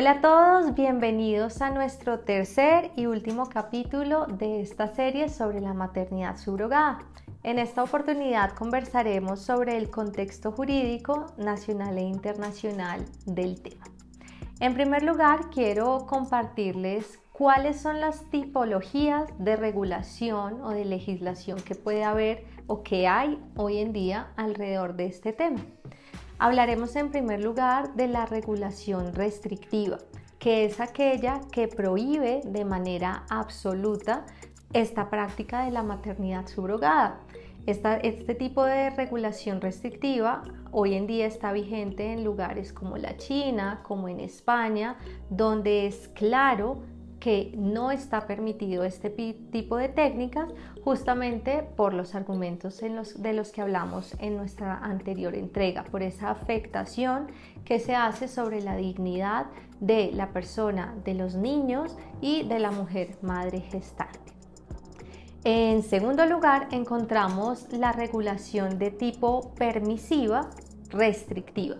Hola a todos, bienvenidos a nuestro tercer y último capítulo de esta serie sobre la maternidad subrogada. En esta oportunidad conversaremos sobre el contexto jurídico nacional e internacional del tema. En primer lugar, quiero compartirles cuáles son las tipologías de regulación o de legislación que puede haber o que hay hoy en día alrededor de este tema. Hablaremos en primer lugar de la regulación restrictiva, que es aquella que prohíbe de manera absoluta esta práctica de la maternidad subrogada. este tipo de regulación restrictiva hoy en día está vigente en lugares como la China, como en España, donde es claro que no está permitido este tipo de técnicas justamente por los argumentos de los que hablamos en nuestra anterior entrega, por esa afectación que se hace sobre la dignidad de la persona, de los niños y de la mujer madre gestante. En segundo lugar, encontramos la regulación de tipo permisiva restrictiva.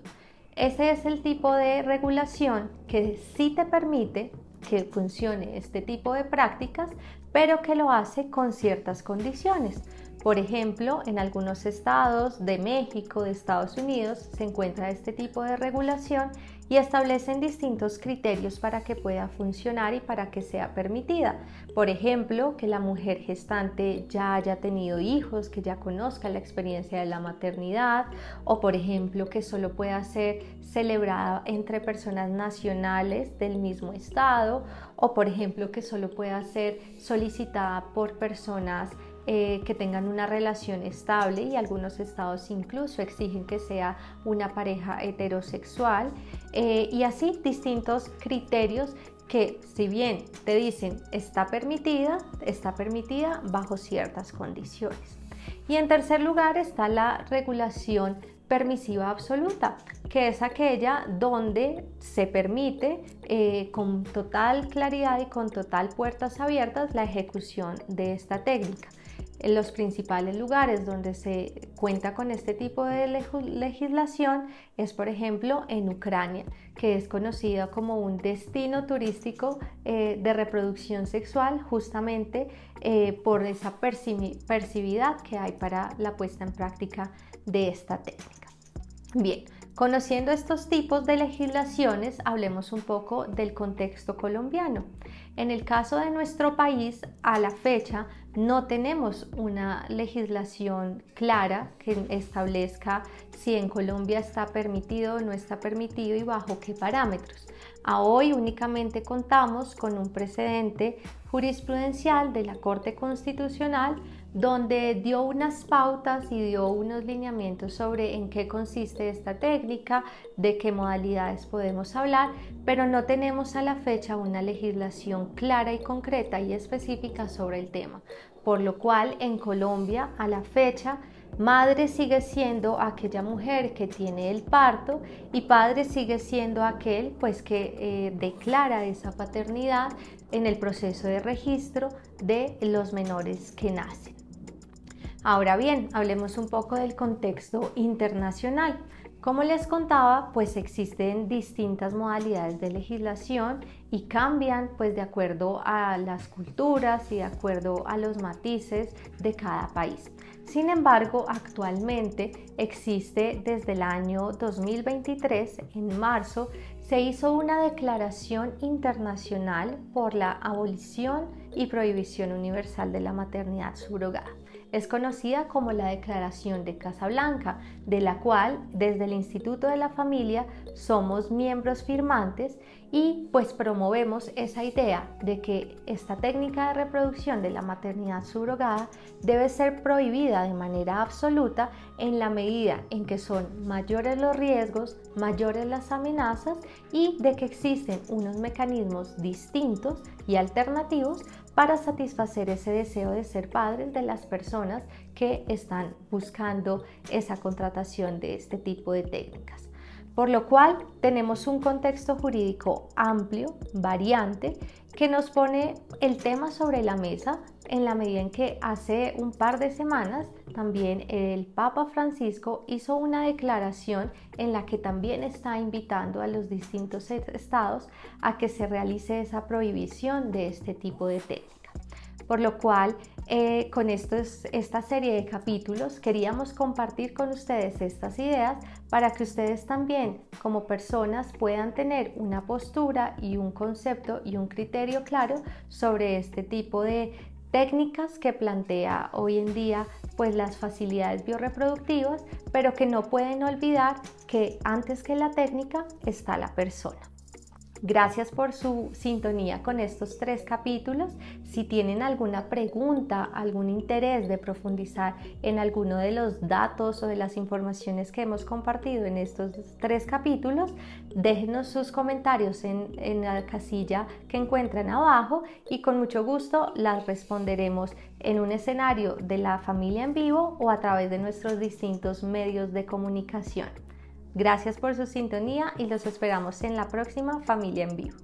Ese es el tipo de regulación que sí te permite que funcione este tipo de prácticas, pero que lo hace con ciertas condiciones. Por ejemplo, en algunos estados de México, de Estados Unidos, se encuentra este tipo de regulación y establecen distintos criterios para que pueda funcionar y para que sea permitida. Por ejemplo, que la mujer gestante ya haya tenido hijos, que ya conozca la experiencia de la maternidad, o por ejemplo, que solo pueda ser celebrada entre personas nacionales del mismo estado, o por ejemplo, que solo pueda ser solicitada por personas eh, que tengan una relación estable y algunos estados incluso exigen que sea una pareja heterosexual eh, y así distintos criterios que si bien te dicen está permitida, está permitida bajo ciertas condiciones. Y en tercer lugar está la regulación permisiva absoluta, que es aquella donde se permite eh, con total claridad y con total puertas abiertas la ejecución de esta técnica. En los principales lugares donde se cuenta con este tipo de legislación es, por ejemplo, en Ucrania, que es conocida como un destino turístico eh, de reproducción sexual justamente eh, por esa percibividad que hay para la puesta en práctica de esta técnica. Bien, Conociendo estos tipos de legislaciones, hablemos un poco del contexto colombiano. En el caso de nuestro país, a la fecha, no tenemos una legislación clara que establezca si en Colombia está permitido o no está permitido y bajo qué parámetros. A hoy únicamente contamos con un precedente jurisprudencial de la Corte Constitucional donde dio unas pautas y dio unos lineamientos sobre en qué consiste esta técnica, de qué modalidades podemos hablar, pero no tenemos a la fecha una legislación clara y concreta y específica sobre el tema, por lo cual en Colombia a la fecha Madre sigue siendo aquella mujer que tiene el parto y padre sigue siendo aquel pues que eh, declara esa paternidad en el proceso de registro de los menores que nacen. Ahora bien, hablemos un poco del contexto internacional. Como les contaba, pues existen distintas modalidades de legislación y cambian pues de acuerdo a las culturas y de acuerdo a los matices de cada país. Sin embargo, actualmente existe desde el año 2023, en marzo, se hizo una declaración internacional por la abolición y prohibición universal de la maternidad subrogada es conocida como la Declaración de Casablanca, de la cual desde el Instituto de la Familia somos miembros firmantes y pues promovemos esa idea de que esta técnica de reproducción de la maternidad subrogada debe ser prohibida de manera absoluta en la medida en que son mayores los riesgos, mayores las amenazas y de que existen unos mecanismos distintos y alternativos para satisfacer ese deseo de ser padres de las personas que están buscando esa contratación de este tipo de técnicas. Por lo cual tenemos un contexto jurídico amplio, variante, que nos pone el tema sobre la mesa en la medida en que hace un par de semanas también el Papa Francisco hizo una declaración en la que también está invitando a los distintos estados a que se realice esa prohibición de este tipo de técnicas. Por lo cual, eh, con esta serie de capítulos queríamos compartir con ustedes estas ideas para que ustedes también como personas puedan tener una postura y un concepto y un criterio claro sobre este tipo de técnicas que plantea hoy en día pues las facilidades bioreproductivas, pero que no pueden olvidar que antes que la técnica está la persona. Gracias por su sintonía con estos tres capítulos. Si tienen alguna pregunta, algún interés de profundizar en alguno de los datos o de las informaciones que hemos compartido en estos tres capítulos, déjenos sus comentarios en, la casilla que encuentran abajo y con mucho gusto las responderemos en un escenario de la familia en vivo o a través de nuestros distintos medios de comunicación. Gracias por su sintonía y los esperamos en la próxima Familia en Vivo.